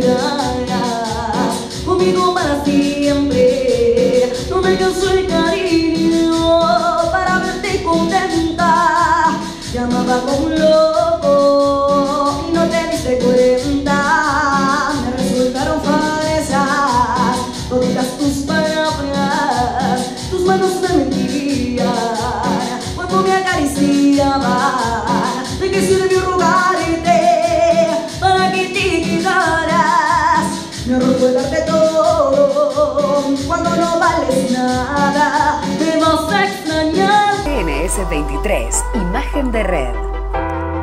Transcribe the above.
quedará conmigo para siempre. No me alcanzó el cariño para verte contenta. Llamaba como un loco y no te diste cuenta. Me resultaron falsas todas tus palabras, tus manos me mentían, cuando me acariciaba error fue darte todo cuando no vales nada. Me vas a extrañar. NS23, imagen de red.